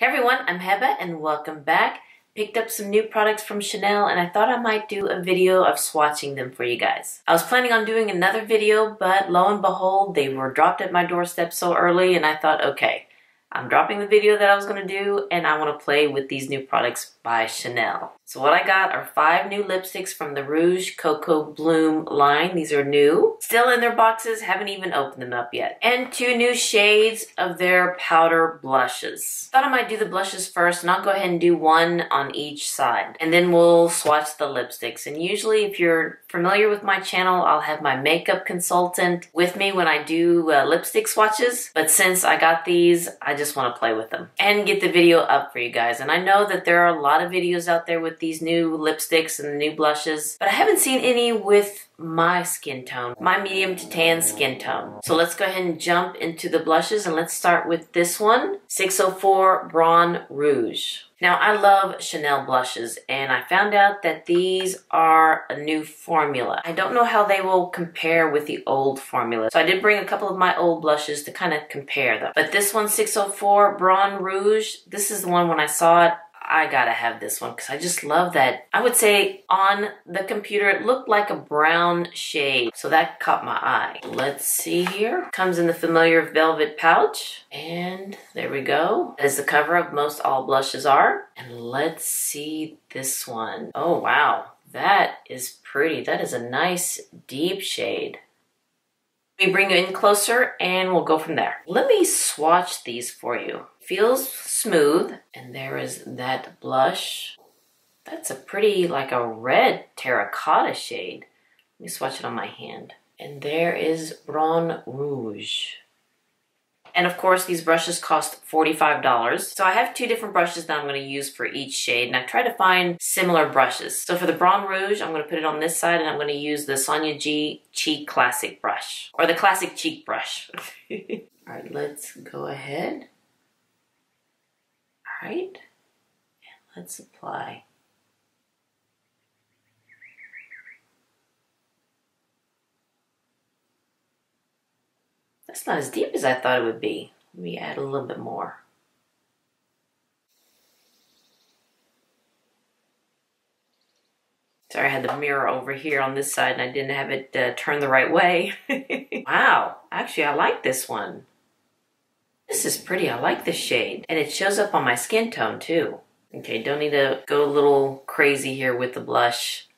Hey everyone, I'm Heba and welcome back. Picked up some new products from Chanel and I thought I might do a video of swatching them for you guys. I was planning on doing another video, but lo and behold, they were dropped at my doorstep so early and I thought, okay, I'm dropping the video that I was going to do and I want to play with these new products by Chanel. So what I got are five new lipsticks from the Rouge Coco Bloom line. These are new. Still in their boxes, haven't even opened them up yet. And two new shades of their powder blushes. Thought I might do the blushes first and I'll go ahead and do one on each side. And then we'll swatch the lipsticks. And usually if you're familiar with my channel, I'll have my makeup consultant with me when I do uh, lipstick swatches. But since I got these, I just want to play with them and get the video up for you guys. And I know that there are a lot of videos out there with these new lipsticks and new blushes, but I haven't seen any with my skin tone, my medium to tan skin tone. So let's go ahead and jump into the blushes and let's start with this one, 604 Brun Rouge. Now I love Chanel blushes and I found out that these are a new formula. I don't know how they will compare with the old formula. So I did bring a couple of my old blushes to kind of compare them. But this one, 604 Brun Rouge, this is the one when I saw it, I gotta have this one because I just love that. I would say on the computer, it looked like a brown shade. So that caught my eye. Let's see here. Comes in the familiar velvet pouch. And there we go. As the cover of most all blushes are. And let's see this one. Oh, wow. That is pretty. That is a nice deep shade. We bring it in closer and we'll go from there. Let me swatch these for you. Feels smooth. And there is that blush. That's a pretty, like a red terracotta shade. Let me swatch it on my hand. And there is Brun Rouge. And of course, these brushes cost $45. So I have two different brushes that I'm going to use for each shade. And I try to find similar brushes. So for the Brun Rouge, I'm going to put it on this side and I'm going to use the Sonia G Cheek Classic brush. Or the Classic Cheek brush. All right, let's go ahead right? And let's apply. That's not as deep as I thought it would be. Let me add a little bit more. Sorry, I had the mirror over here on this side and I didn't have it uh, turned the right way. wow, actually I like this one. This is pretty. I like this shade. And it shows up on my skin tone too. Okay, don't need to go a little crazy here with the blush.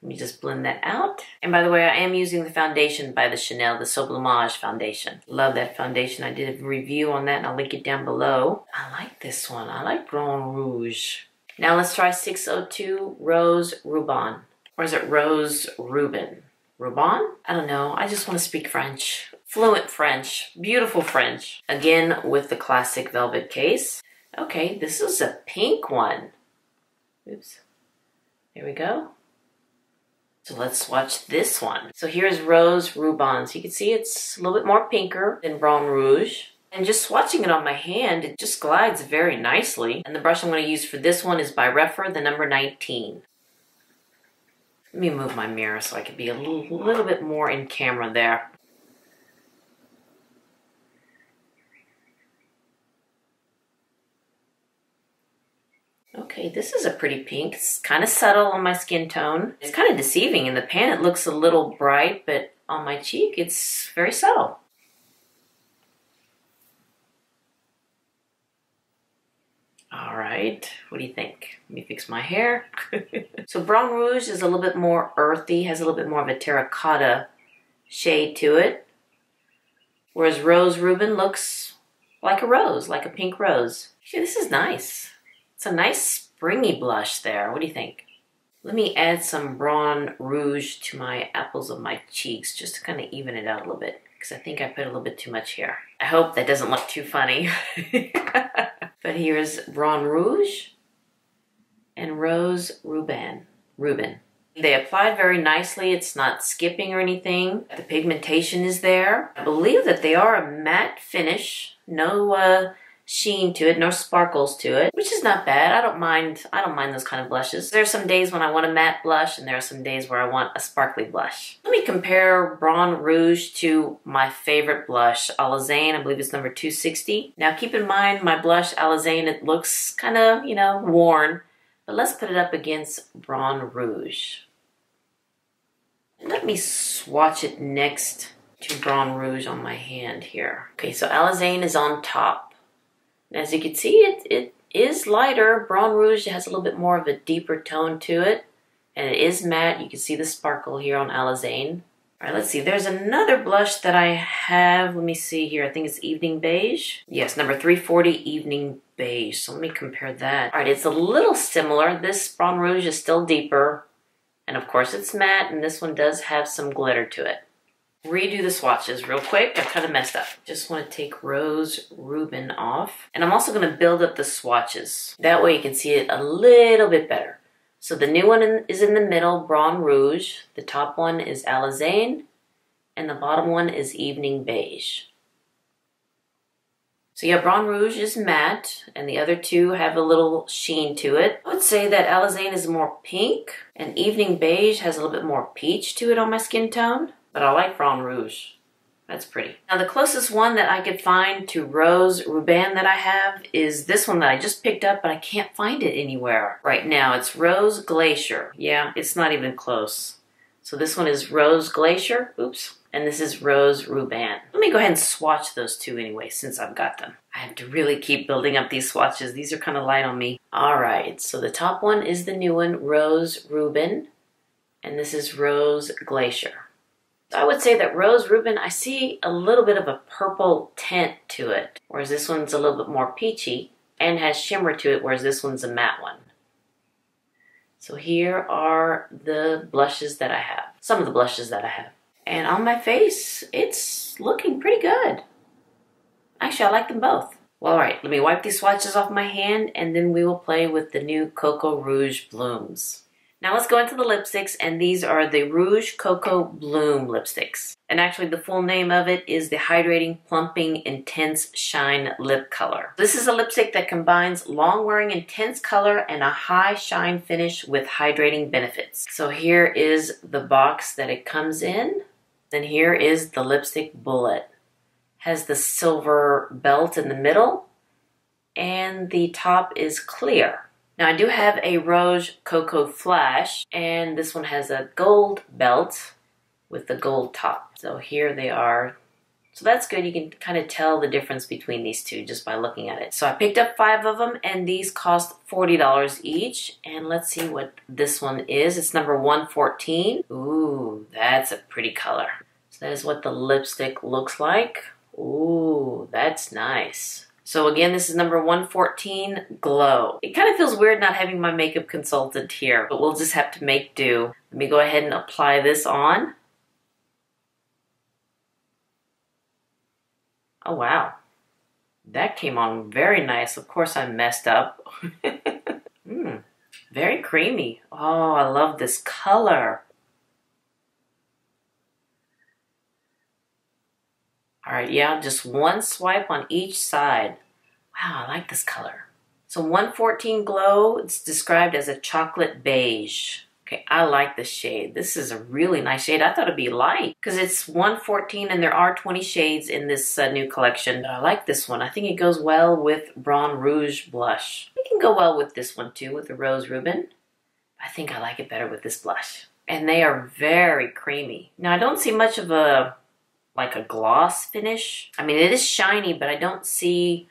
Let me just blend that out. And by the way, I am using the foundation by the Chanel, the Sublimage foundation. Love that foundation. I did a review on that and I'll link it down below. I like this one. I like Brun Rouge. Now let's try 602 Rose Ruban. Or is it Rose Rubin? Ruban? I don't know. I just want to speak French. Fluent French. Beautiful French. Again, with the classic velvet case. Okay, this is a pink one. Oops. there we go. So let's watch this one. So here's Rose Ruban. So you can see it's a little bit more pinker than Brun Rouge. And just swatching it on my hand, it just glides very nicely. And the brush I'm going to use for this one is by Rephr, the number 19. Let me move my mirror so I can be a little bit more in camera there. Okay, this is a pretty pink. It's kind of subtle on my skin tone. It's kind of deceiving. In the pan, it looks a little bright, but on my cheek, it's very subtle. All right, what do you think? Let me fix my hair. so Brown Rouge is a little bit more earthy, has a little bit more of a terracotta shade to it. Whereas Rose Rubin looks like a rose, like a pink rose. Yeah, this is nice. It's a nice springy blush there. What do you think? Let me add some Brun Rouge to my apples of my cheeks just to kind of even it out a little bit because I think I put a little bit too much here. I hope that doesn't look too funny. but here's Brun Rouge and Rose Ruban. Rubin. They applied very nicely. It's not skipping or anything. The pigmentation is there. I believe that they are a matte finish. No uh, sheen to it, no sparkles to it, which is not bad. I don't mind, I don't mind those kind of blushes. There are some days when I want a matte blush and there are some days where I want a sparkly blush. Let me compare Brun Rouge to my favorite blush, Alezane. I believe it's number 260. Now keep in mind my blush, Alezane, it looks kind of, you know, worn, but let's put it up against Brun Rouge. Let me swatch it next to Brun Rouge on my hand here. Okay, so Alezane is on top. As you can see, it, it is lighter. Brun Rouge has a little bit more of a deeper tone to it. And it is matte. You can see the sparkle here on Alezane. All right, let's see. There's another blush that I have. Let me see here. I think it's Evening Beige. Yes, number 340 Evening Beige. So let me compare that. All right, it's a little similar. This Brun Rouge is still deeper. And of course it's matte, and this one does have some glitter to it redo the swatches real quick. I kind of messed up. Just want to take Rose Ruben off. And I'm also going to build up the swatches. That way you can see it a little bit better. So the new one in, is in the middle, Brun Rouge. The top one is Alezane. And the bottom one is Evening Beige. So yeah, Brun Rouge is matte, and the other two have a little sheen to it. I would say that Alezane is more pink, and Evening Beige has a little bit more peach to it on my skin tone but I like Brun Rouge. That's pretty. Now the closest one that I could find to Rose Ruban that I have is this one that I just picked up, but I can't find it anywhere right now. It's Rose Glacier. Yeah, it's not even close. So this one is Rose Glacier. Oops. And this is Rose Ruban. Let me go ahead and swatch those two anyway, since I've got them. I have to really keep building up these swatches. These are kind of light on me. All right, so the top one is the new one, Rose Ruban. And this is Rose Glacier. I would say that Rose Ruben, I see a little bit of a purple tint to it, whereas this one's a little bit more peachy and has shimmer to it, whereas this one's a matte one. So here are the blushes that I have, some of the blushes that I have. And on my face, it's looking pretty good. Actually, I like them both. Well, all right, let me wipe these swatches off my hand and then we will play with the new Coco Rouge Blooms. Now let's go into the lipsticks, and these are the Rouge Coco Bloom lipsticks. And actually the full name of it is the Hydrating Plumping Intense Shine Lip Color. This is a lipstick that combines long-wearing intense color and a high shine finish with hydrating benefits. So here is the box that it comes in. Then here is the lipstick bullet. Has the silver belt in the middle, and the top is clear. Now I do have a Rouge Coco Flash and this one has a gold belt with the gold top. So here they are. So that's good. You can kind of tell the difference between these two just by looking at it. So I picked up five of them and these cost $40 each. And let's see what this one is. It's number 114. Ooh, that's a pretty color. So that is what the lipstick looks like. Ooh, that's nice. So again, this is number 114, Glow. It kind of feels weird not having my makeup consultant here, but we'll just have to make do. Let me go ahead and apply this on. Oh wow, that came on very nice. Of course I messed up. mm, very creamy. Oh, I love this color. All right, yeah, just one swipe on each side. Wow, I like this color. So 114 Glow, it's described as a chocolate beige. Okay, I like this shade. This is a really nice shade. I thought it'd be light because it's 114 and there are 20 shades in this uh, new collection. But I like this one. I think it goes well with Brun Rouge blush. It can go well with this one too, with the Rose Ruben. I think I like it better with this blush. And they are very creamy. Now, I don't see much of a like a gloss finish. I mean, it is shiny, but I don't see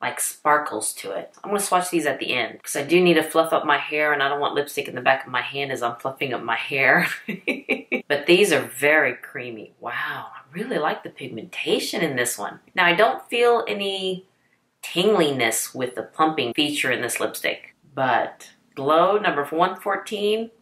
like sparkles to it. I'm to swatch these at the end because I do need to fluff up my hair and I don't want lipstick in the back of my hand as I'm fluffing up my hair. but these are very creamy. Wow, I really like the pigmentation in this one. Now I don't feel any tingliness with the plumping feature in this lipstick, but Glow number 114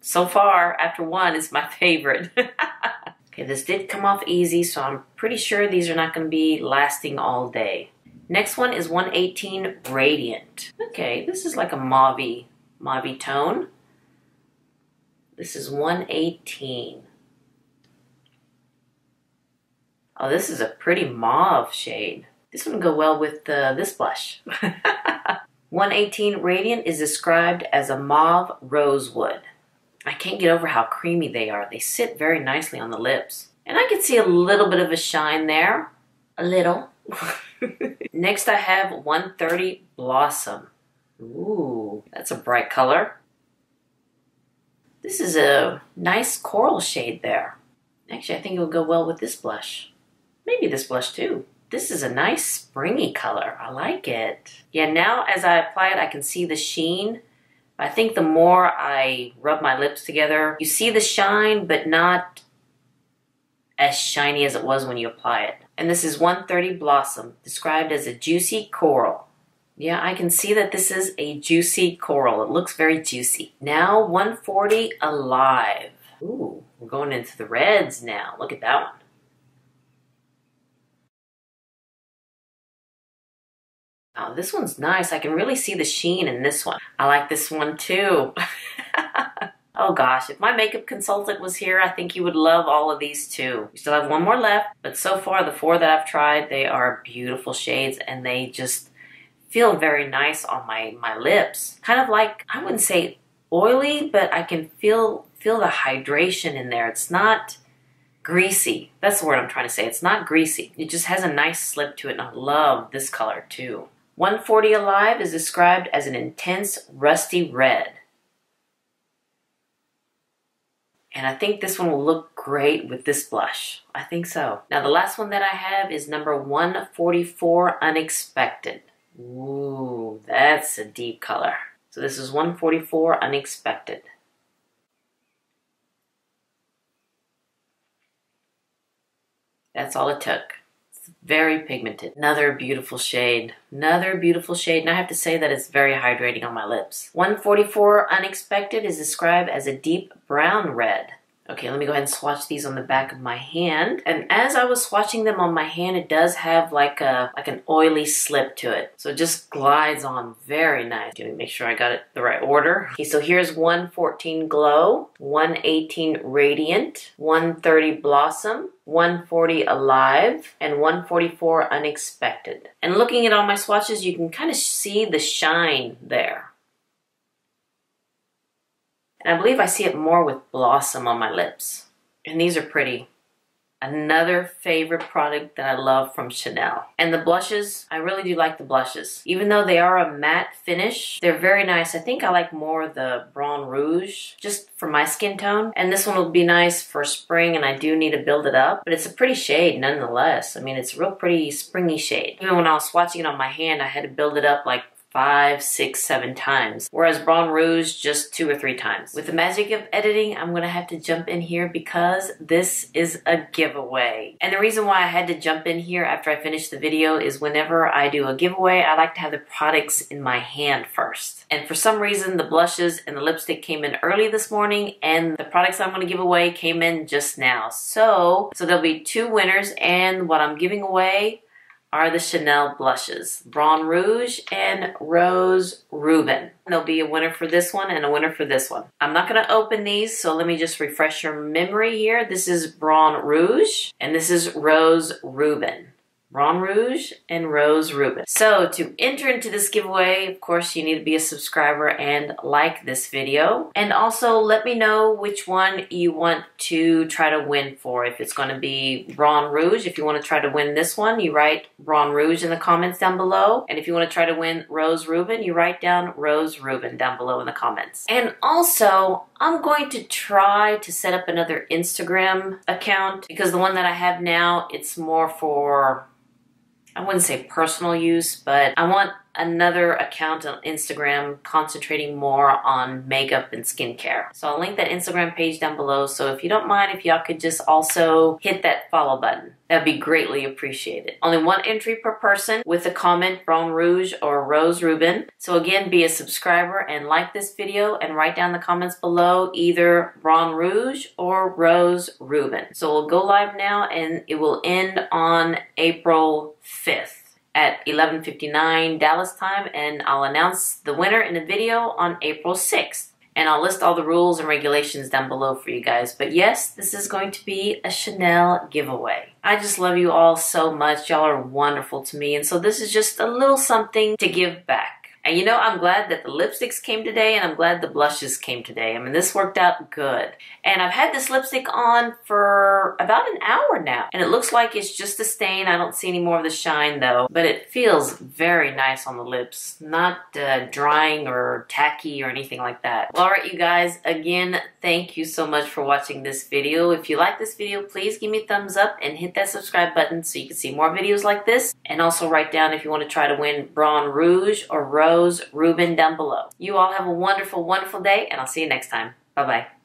so far after one is my favorite. Okay, this did come off easy, so I'm pretty sure these are not going to be lasting all day. Next one is 118 Radiant. Okay, this is like a mauve mauve tone. This is 118. Oh, this is a pretty mauve shade. This would go well with uh, this blush. 118 Radiant is described as a mauve rosewood. I can't get over how creamy they are. They sit very nicely on the lips. And I can see a little bit of a shine there. A little. Next I have 130 Blossom. Ooh, that's a bright color. This is a nice coral shade there. Actually, I think it would go well with this blush. Maybe this blush too. This is a nice springy color. I like it. Yeah, now as I apply it, I can see the sheen. I think the more I rub my lips together, you see the shine, but not as shiny as it was when you apply it. And this is 130 Blossom, described as a juicy coral. Yeah, I can see that this is a juicy coral. It looks very juicy. Now 140 Alive. Ooh, we're going into the reds now. Look at that one. Oh, this one's nice. I can really see the sheen in this one. I like this one too. oh gosh, if my makeup consultant was here, I think he would love all of these too. We still have one more left, but so far the four that I've tried, they are beautiful shades and they just feel very nice on my, my lips. Kind of like, I wouldn't say oily, but I can feel feel the hydration in there. It's not greasy. That's the word I'm trying to say. It's not greasy. It just has a nice slip to it, and I love this color too. 140 Alive is described as an intense rusty red. And I think this one will look great with this blush. I think so. Now the last one that I have is number 144 Unexpected. Ooh, that's a deep color. So this is 144 Unexpected. That's all it took. Very pigmented. Another beautiful shade. Another beautiful shade. And I have to say that it's very hydrating on my lips. 144 Unexpected is described as a deep brown red. Okay, let me go ahead and swatch these on the back of my hand. And as I was swatching them on my hand, it does have like a like an oily slip to it. So it just glides on very nice. Let me make sure I got it the right order. Okay, so here's 114 Glow, 118 Radiant, 130 Blossom, 140 Alive, and 144 Unexpected. And looking at all my swatches, you can kind of see the shine there. And I believe I see it more with Blossom on my lips. And these are pretty. Another favorite product that I love from Chanel. And the blushes, I really do like the blushes. Even though they are a matte finish, they're very nice. I think I like more the Brun Rouge, just for my skin tone. And this one will be nice for spring, and I do need to build it up. But it's a pretty shade nonetheless. I mean, it's a real pretty springy shade. Even when I was swatching it on my hand, I had to build it up like five, six, seven times. Whereas Brun Rouge, just two or three times. With the magic of editing, I'm gonna have to jump in here because this is a giveaway. And the reason why I had to jump in here after I finished the video is whenever I do a giveaway, I like to have the products in my hand first. And for some reason, the blushes and the lipstick came in early this morning and the products I'm gonna give away came in just now. So, so there'll be two winners and what I'm giving away are the Chanel blushes, Brun Rouge and Rose Ruben. There'll be a winner for this one and a winner for this one. I'm not going to open these, so let me just refresh your memory here. This is Brun Rouge and this is Rose Ruben. Brun Rouge and Rose Rubin. So to enter into this giveaway, of course, you need to be a subscriber and like this video. And also let me know which one you want to try to win for. If it's going to be Brun Rouge, if you want to try to win this one, you write Brun Rouge in the comments down below. And if you want to try to win Rose Rubin, you write down Rose Rubin down below in the comments. And also, I'm going to try to set up another Instagram account because the one that I have now, it's more for I wouldn't say personal use, but I want another account on Instagram concentrating more on makeup and skincare. So I'll link that Instagram page down below. So if you don't mind, if y'all could just also hit that follow button, that'd be greatly appreciated. Only one entry per person with a comment, Brun Rouge or Rose Rubin. So again, be a subscriber and like this video and write down the comments below either Brun Rouge or Rose Rubin. So we'll go live now and it will end on April 5th at 11.59 Dallas time and I'll announce the winner in a video on April 6th. And I'll list all the rules and regulations down below for you guys. But yes, this is going to be a Chanel giveaway. I just love you all so much. Y'all are wonderful to me. And so this is just a little something to give back. And you know, I'm glad that the lipsticks came today and I'm glad the blushes came today. I mean, this worked out good. And I've had this lipstick on for about an hour now. And it looks like it's just a stain. I don't see any more of the shine though. But it feels very nice on the lips. Not uh, drying or tacky or anything like that. Well, alright you guys, again, thank you so much for watching this video. If you like this video, please give me a thumbs up and hit that subscribe button so you can see more videos like this. And also write down if you want to try to win Brun Rouge or Rose Rose Rubin down below. You all have a wonderful, wonderful day, and I'll see you next time. Bye-bye.